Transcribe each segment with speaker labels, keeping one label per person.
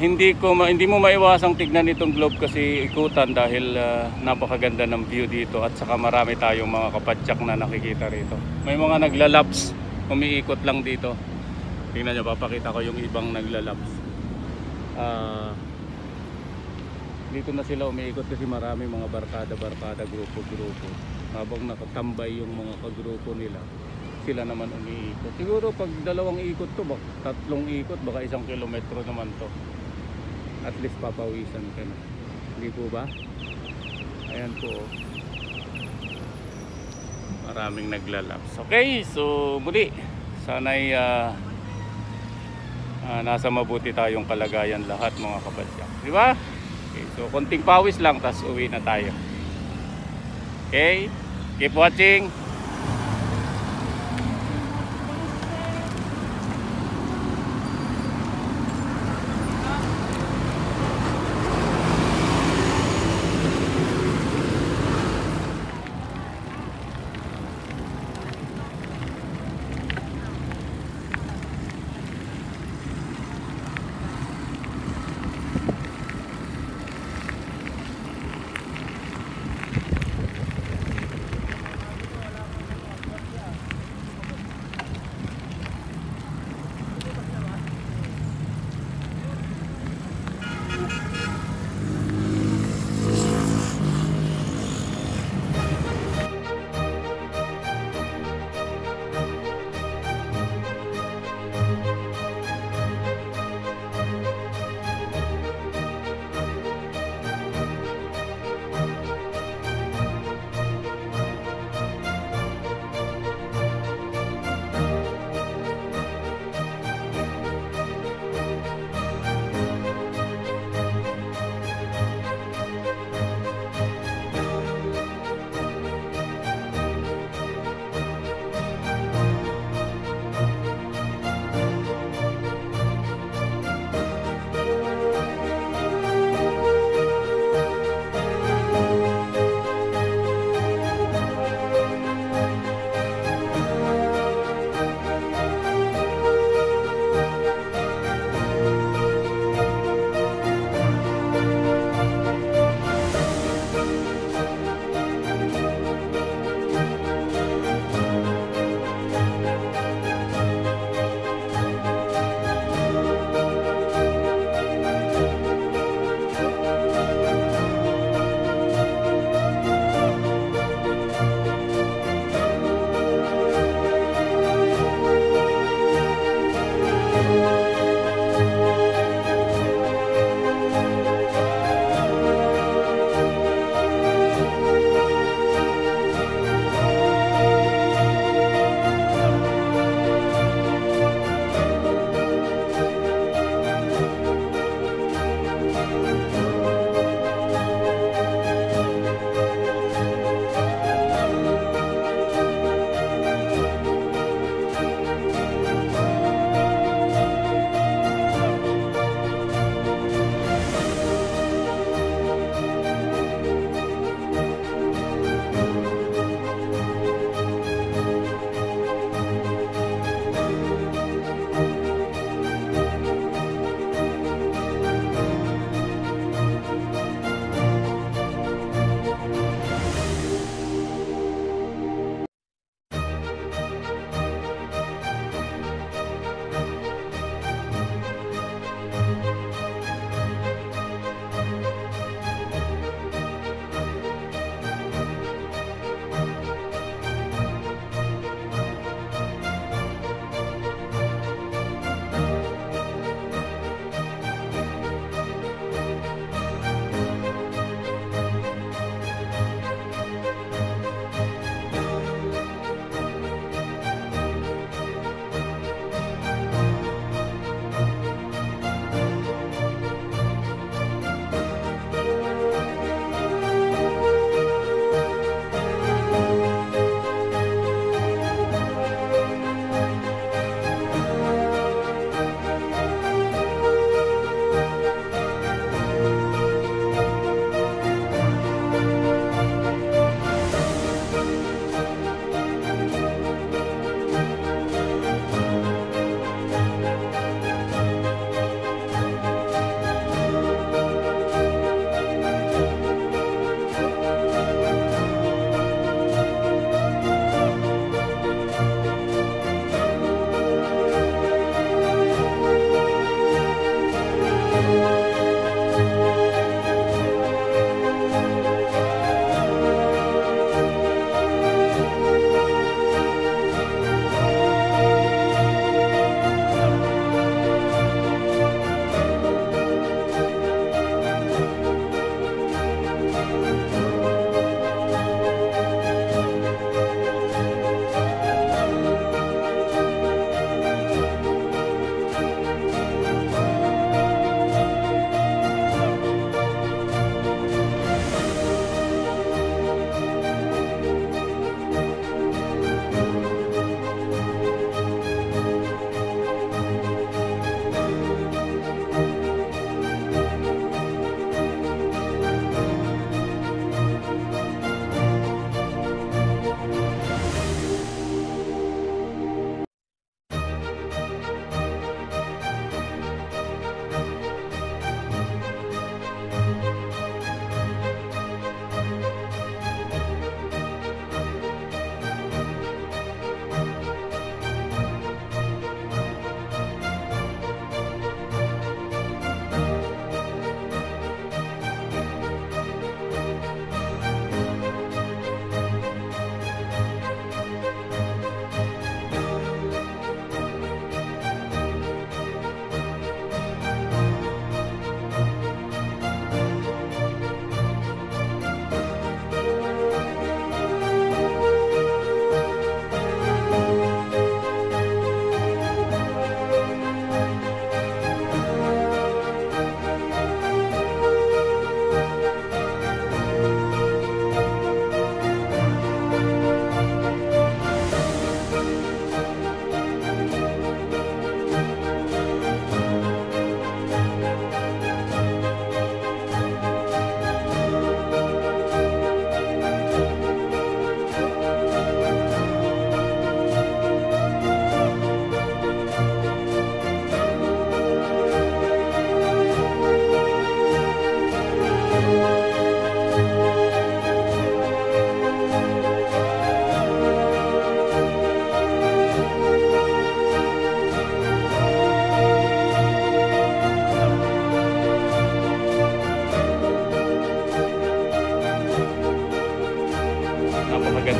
Speaker 1: hindi ko ma- hindi mo maiwasang tignan itong globe kasi ikutan dahil ah, napakaganda ng view dito at saka marami tayong mga kapadyak na nakikita rito. May mga naglalabs, umiikot lang dito. Tingnan nyo, papakita ko yung ibang naglalabs. Ah, dito na sila umiikot kasi marami mga barkada-barkada, grupo-grupo. Habang nakatambay yung mga kagrupo nila, sila naman umiikot. Siguro pag dalawang ikot to, tatlong ikot, baka isang kilometro naman to. At least papawisan ka na. Hindi po ba? Ayan po. Maraming naglalaps. Okay, so muli. Sana'y ah, ah, nasa mabuti tayong kalagayan lahat mga kapadyak. Di ba? Okay, so konting pawis lang, tas uwi na tayo. Okay? Keep watching.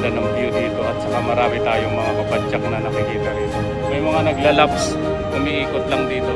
Speaker 1: ganda ng view dito at saka marami tayong mga kapatsak na nakikita rito. May mga naglalaps, umiikot lang dito.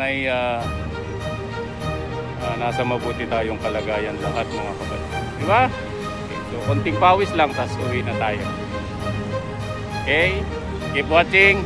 Speaker 1: Sana'y ah, ah, nasa mabuti tayong kalagayan lahat mga kapatid. Di ba? Okay, so konting pawis lang, tapos uwi na tayo. Okay, keep watching.